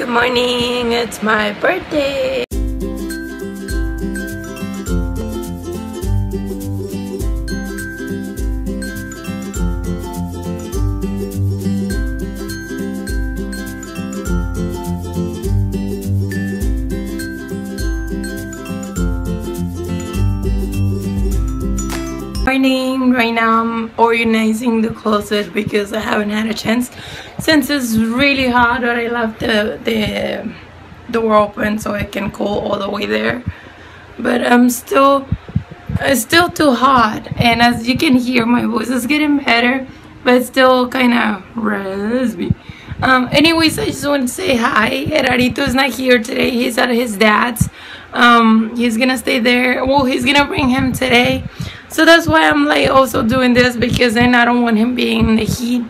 Good morning, it's my birthday. Right now. I'm organizing the closet because i haven't had a chance. Since it's really hot but i left the the door open so it can cool all the way there. But i'm still it's still too hot. And as you can hear my voice is getting better but still kind of raspy. Um anyways i just want to say hi. Erarito is not here today. He's at his dad's. Um he's gonna stay there. Well he's gonna bring him today so that's why i'm like also doing this because then i don't want him being in the heat.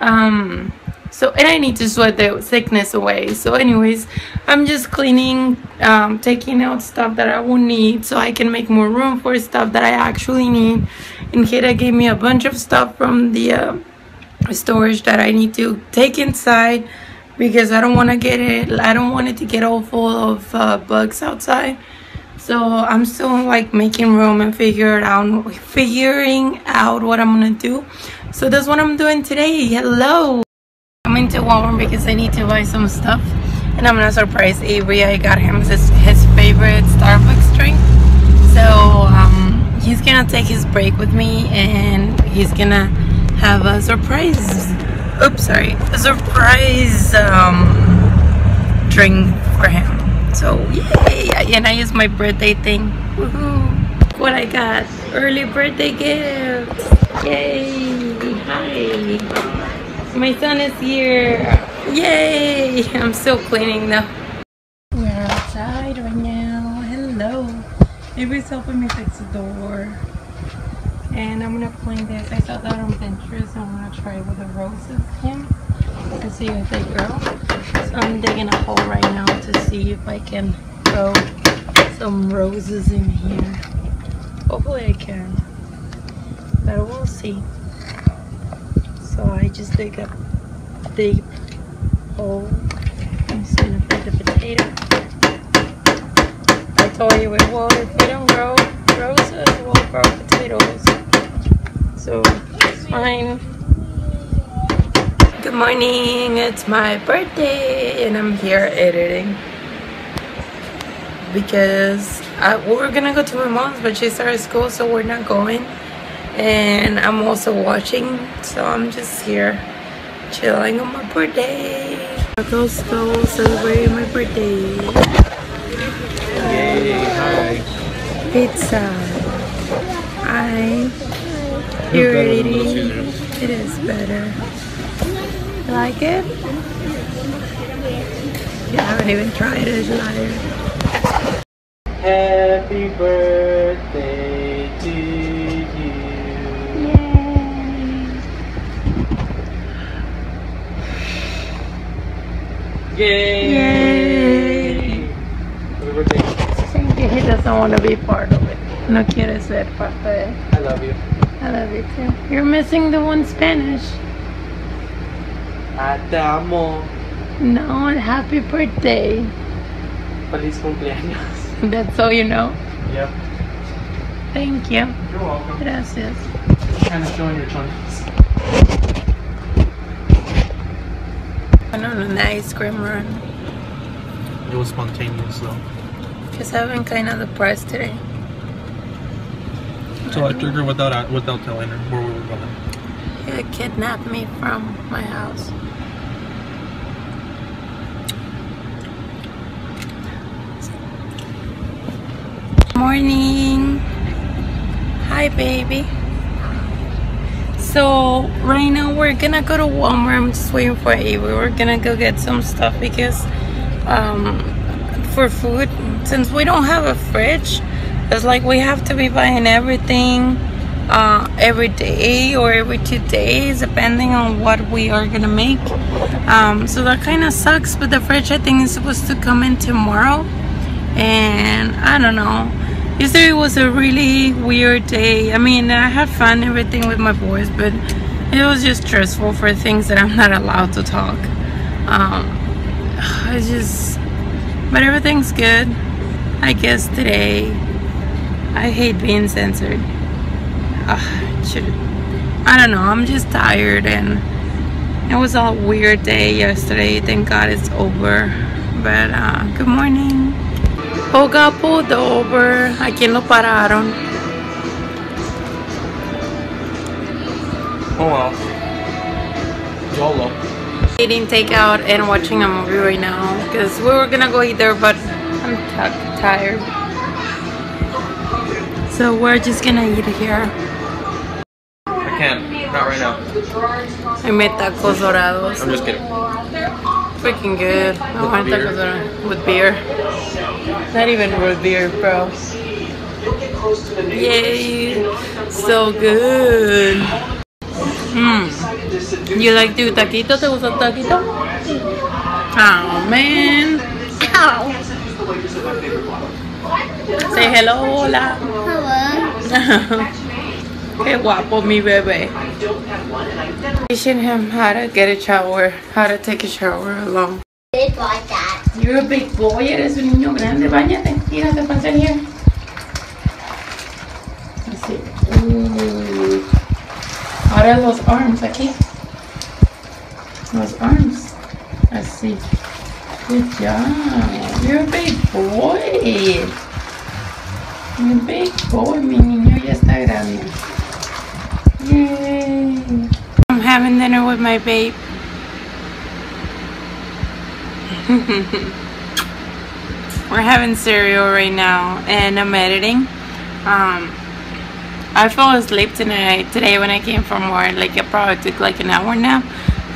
Um so and i need to sweat the sickness away. So anyways i'm just cleaning um taking out stuff that i won't need so i can make more room for stuff that i actually need. And Hida gave me a bunch of stuff from the uh, storage that i need to take inside because i don't want to get it i don't want it to get all full of uh, bugs outside so i'm still like making room and figure out figuring out what i'm gonna do. So that's what i'm doing today. Hello! I'm into walmart because i need to buy some stuff. And i'm gonna surprise avery. I got him his, his favorite starbucks drink. So um, he's gonna take his break with me and he's gonna have a surprise oops sorry a surprise um, drink for him so yay! And I use my birthday thing. What I got? Early birthday gift. Yay! Hi. My son is here. Yay! I'm still cleaning though. We're outside right now. Hello. Avery's helping me fix the door. And I'm gonna clean this. I saw that on Pinterest. I'm gonna try it with the roses to see if they grow. So I'm digging a hole right now to see if I can grow some roses in here. Hopefully I can. But we'll see. So I just dig a deep hole. I'm just gonna put the potato. I told you it will if we don't grow roses, we'll grow potatoes. So it's fine. Good morning, it's my birthday and I'm here editing because I, we're gonna go to my mom's but she started school so we're not going and I'm also watching so I'm just here chilling on my birthday. Let's go celebrate my birthday. Yay, hi. Pizza. Hi. You're eating. It is better. You like it? You haven't even tried it, liar. Happy birthday to you. Yay! Yay! Happy birthday. Thank you. He doesn't want to be part of it. No quiere ser parte de. I love you. I love you too. You're missing the one Spanish. Ah, te amo. No, happy birthday. Feliz cumpleaños. That's all you know. Yep. Thank you. You're welcome. Gracias. Kind of showing your chunks. Went on an ice cream run. It was spontaneous though. Just having kind of depressed today. So I took her without without telling her where we were going. He kidnapped me from my house. Morning. Hi, baby. So right now we're gonna go to Walmart. I'm just waiting for Avery. We're gonna go get some stuff because um, for food, since we don't have a fridge, it's like we have to be buying everything uh, every day or every two days, depending on what we are gonna make. Um, so that kind of sucks. But the fridge, I think, is supposed to come in tomorrow, and I don't know. Yesterday was a really weird day. I mean, I had fun, everything with my boys, but it was just stressful for things that I'm not allowed to talk. Um, I just, but everything's good. I guess today, I hate being censored. Uh, should, I don't know, I'm just tired and it was a weird day yesterday. Thank God it's over. But uh, good morning. Poga pulled over. ¿A quién lo pararon? Oh well. YOLO. Eating takeout and watching a movie right now because we were gonna go eat there, but I'm tired. So we're just gonna eat here. I can't. Not right now. I made tacos dorados. I'm just kidding. Freaking good. I want beer? tacos dorados with beer. Not even with beer, bro. Yay! So good. Mmm. You like to taquito? ¿Te gusta el taquito? Oh man. Ow. Say hello, hola. Qué guapo mi bebé. Teaching him how to get a shower, how to take a shower alone. did like that. You're a big boy, eres un niño grande, bañate, tírate para here. Así. Uh. Ahora los arms aquí. Los arms. Así. Good job. You're a big boy. You're a big boy, mi niño ya está grande. Yay. I'm having dinner with my babe. We're having cereal right now and I'm editing. Um, I fell asleep tonight today when I came from work. Like it probably took like an hour nap.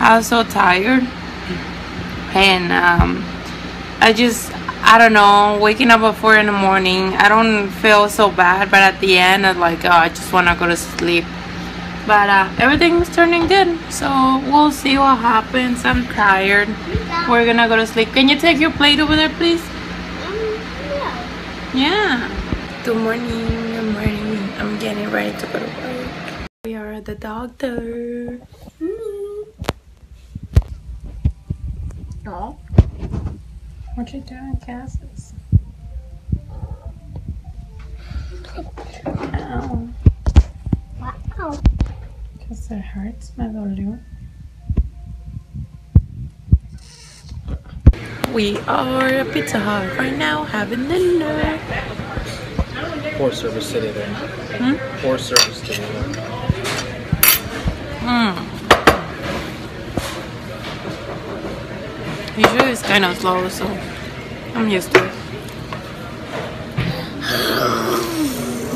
I was so tired, and um, I just I don't know. Waking up at four in the morning, I don't feel so bad, but at the end, I'm like, oh, I just want to go to sleep. But uh, everything's turning good, so we'll see what happens. I'm tired. We're gonna go to sleep. Can you take your plate over there, please? Yeah. Good morning. Good morning. I'm getting ready to go to work. We are at the doctor. No. What you doing, Cassis? Ow. Wow. Because it hurts, me dolió. We are at Pizza Hut right now having dinner. Poor service city there. Hmm? Poor service city there. Mm. Usually it's kind of slow, so I'm used to it.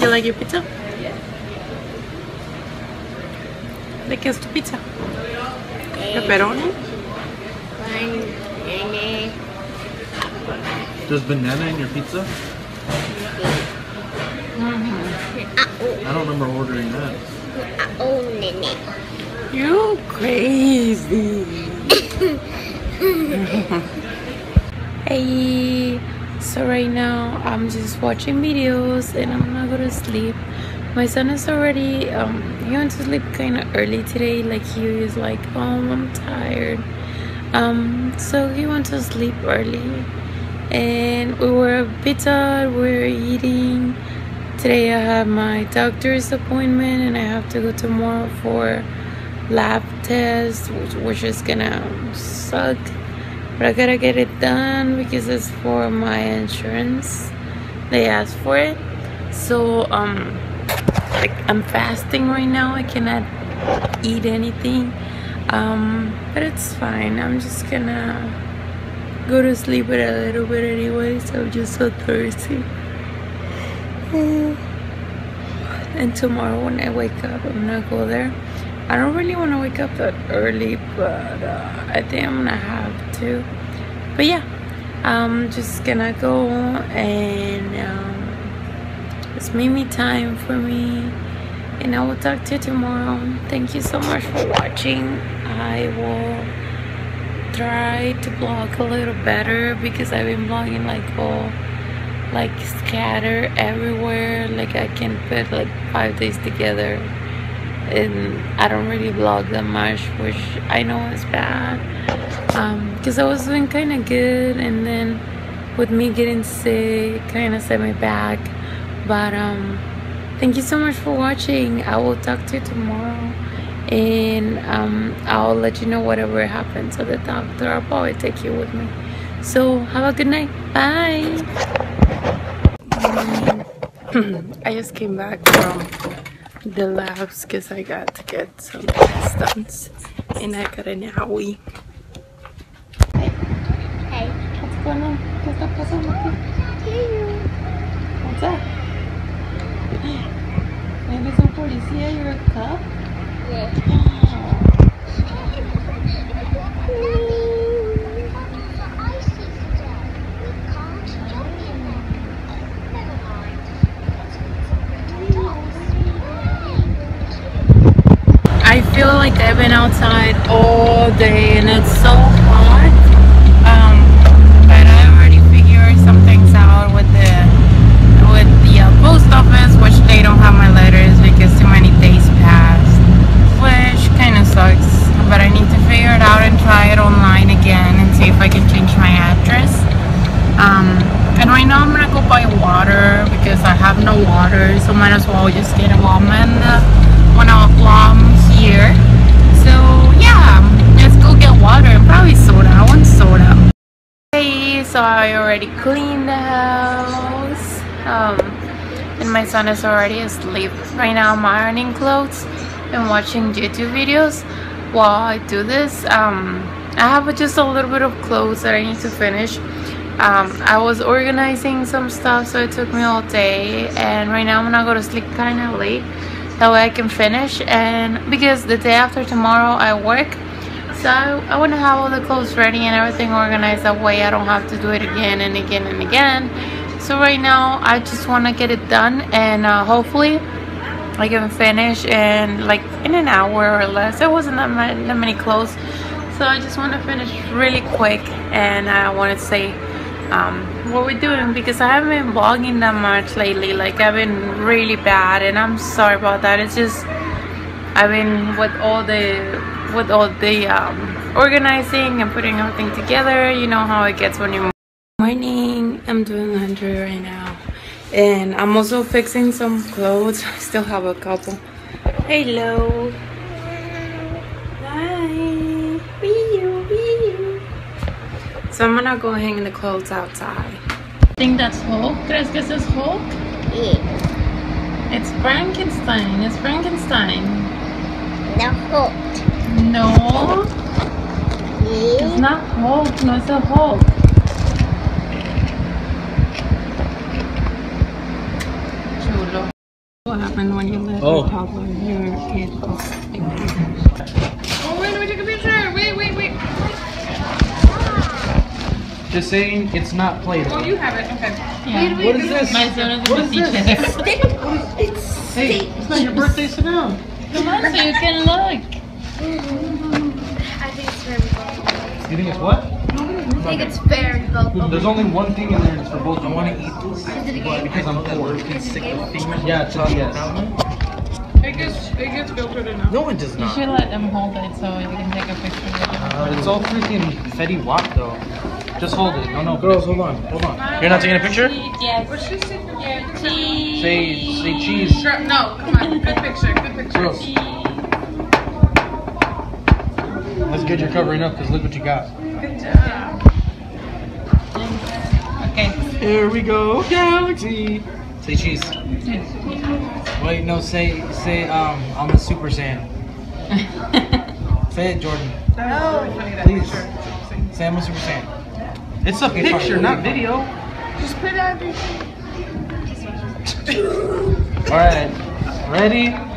You like your pizza? ¿De qué es tu pizza? ¿Pepperoni? There's banana in your pizza? I don't remember ordering that. Oh, You crazy. hey, so right now I'm just watching videos and I'm gonna go to sleep. My son is already, um, he went to sleep kind of early today. Like he was like, oh, I'm tired. Um, so he went to sleep early and we were a bit tired. we were eating. Today I have my doctor's appointment and I have to go tomorrow for lab test which, which is gonna suck but I gotta get it done because it's for my insurance they asked for it so um like I'm fasting right now. I cannot eat anything. Um but it's fine. I'm just gonna go to sleep with a little bit anyway so I'm just so thirsty. And tomorrow when I wake up I'm gonna go there. I don't really want to wake up that early, but uh, I think I'm gonna have to. But yeah, I'm just gonna go and um, it's Mimi time for me. And I will talk to you tomorrow. Thank you so much for watching. I will try to vlog a little better because I've been vlogging like all like scattered everywhere. Like I can put like five days together and I don't really vlog that much, which I know is bad. Um because I was doing kind of good, and then with me getting sick, kind of set me back. But um, thank you so much for watching. I will talk to you tomorrow, and um, I'll let you know whatever happens at the doctor. I'll probably take you with me. So have a good night. Bye. I just came back from the labs because I got to get some stunts and I got an owie. Hey. What's going on? I feel like I've been outside all day and it's so cleaned the house. Um, and my son is already asleep. Right now I'm ironing clothes and watching YouTube videos while I do this. Um, I have just a little bit of clothes that I need to finish. Um, I was organizing some stuff so it took me all day and right now I'm gonna go to sleep kind of late that way I can finish and because the day after tomorrow I work so I, want to have all the clothes ready and everything organized that way I don't have to do it again and again and again. So right now I just want to get it done and uh, hopefully I can finish in like in an hour or less. It wasn't that many, that many clothes. So I just want to finish really quick and I want to say um, what we're doing because I haven't been vlogging that much lately. Like I've been really bad and I'm sorry about that. It's just I've been with all the with all the um, organizing and putting everything together. You know how it gets when you morning. I'm doing laundry right now. And I'm also fixing some clothes. I still have a couple. Hello. Hi. Wee you, wee you. so I'm gonna go hang the clothes outside. I think that's Hulk? Crees que ese es Hulk? Yeah. it's Frankenstein. It's Frankenstein. The Hulk. No it's not Hulk no it's a Hulk chulo what happened when you let Oh. your toddler your kid go Oh wait, let me take a picture. Wait, wait, wait. Just saying it's not Play-Doh. Oh, you have it. Okay. yeah. What is this? my son is What gonna is teach this? it Hey, it's not your birthday, sit down. come on so you can look I think it's very good. You think it's what? I think it's very good. There's only one thing in there and it's for both. I want to eat Is it because I'm poor. Yeah, it's a yes. It gets it gets filtered enough. No, it does not. you should let them hold it so you can take a picture Uh, it's all freaking Fetty Wap though. Just hold it. No, no, girls, hold on, hold on. You're not taking a picture? yes What's she say? cheese Say, say cheese. Sure. No, come on. Good picture. Good picture. Girls, that's good. You're covering up because look what you got. Good job. okay Here we go, Galaxy. Say cheese. Wait, no, say, say, um, I'm a Super Saiyan. Say it, Jordan. That was really funny. That Please. picture. Say I'm a Super Saiyan. It's a picture, not video. Just put it on your All right, ready?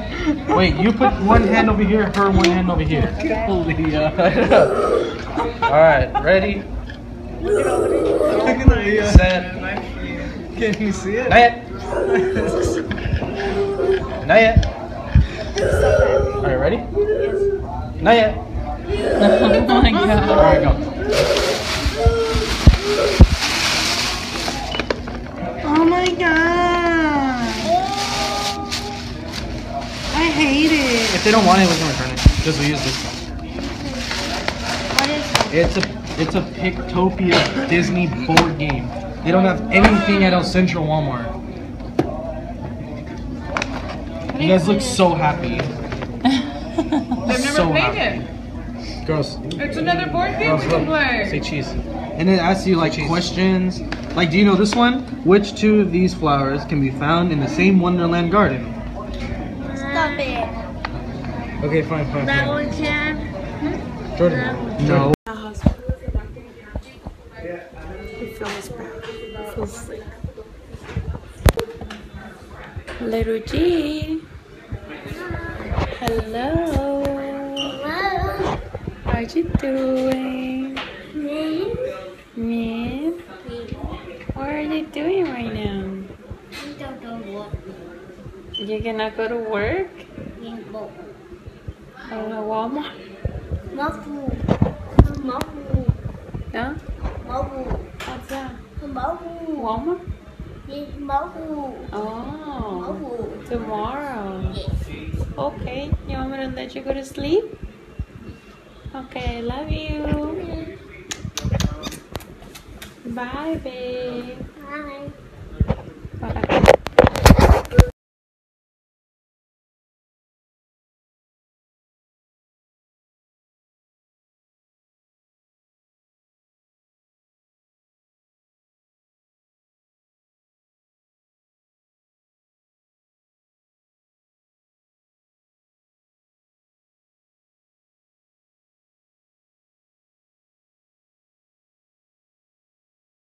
Wait, you put one hand over here, her one hand over here. Holy, uh, All right, ready? Set. Can you see it? Not yet. Not yet. All right, ready? Not yet. oh my god All right, go. Oh my god! They don't want it, we can return it because we use this one. What is It's a it's a Pictopia Disney board game. They don't have anything at El Central Walmart. You guys look so happy. I've never so played happy. it. Girls, It's another board game girls, we can play. Say cheese. And it asks you like questions. Like, do you know this one? Which two of these flowers can be found in the same Wonderland garden? Stop it. Okay, fine, fine, That fine. one can. Jordan. No. He feels bad. He feels sick. Little G. Hello. Hello. How you doing? Me. Man, what are you doing right now? We don't know what. You gonna go to work? We both. Uh, Walmart? Mafu. Mafu. No? Mafu. What's that? Mafu. Walmart? Yes, Mafu. Oh, Mafu. tomorrow. Okay, you want me to let you go to sleep? Okay, love you. Bye, babe. Hi. Bye.